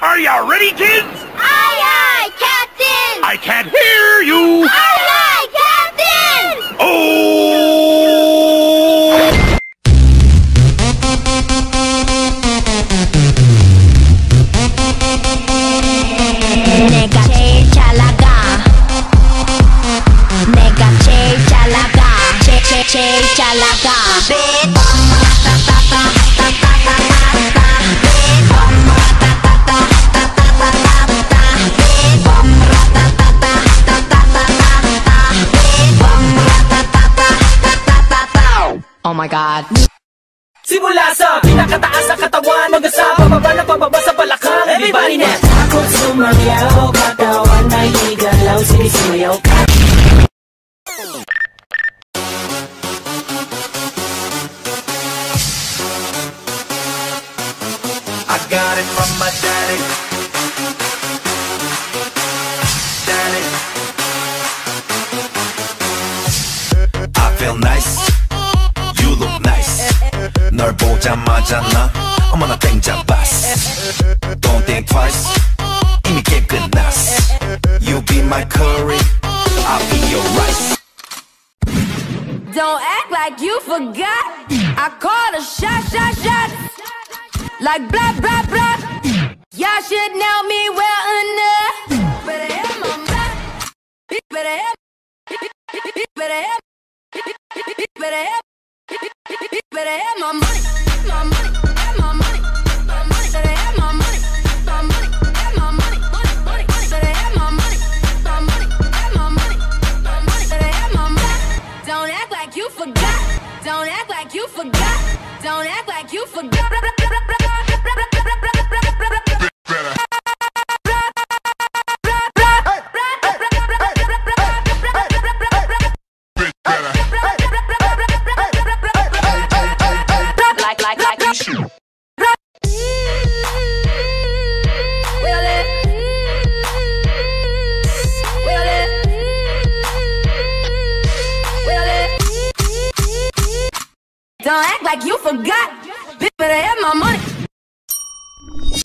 Are you ready, kids? Aye, aye, Captain! I can't hear you! Aye, aye, Captain! Oh! Chalaga chalaga chalaga Oh my god. Simula sa pinakataas sa katawan Hanggang sa pababa na pababa sa balakang Everybody na Takot sumayaw Katawan na higalaw Sige sumayaw ka I got it from my. Daddy. 널 보자마자 나 어머나 땡잡았어. Don't think twice. 이미 게임 끝났어. You be my curry. I'll be your rice. Don't act like you forgot. I called a shot, shot, shot. Like blah, blah, blah. Y'all should know me well enough. Better have my back. Better have. Better have. Better have. Better have my money. My money. Have my money. My money. Better have my money. My money. Have my money. Money. Money. Better have my money. My money. Have my money. My money. Better have my money. Don't act like you forgot. Don't act like you forgot. Don't act like you forgot. Don't act like you forgot. Bitch, better have my money.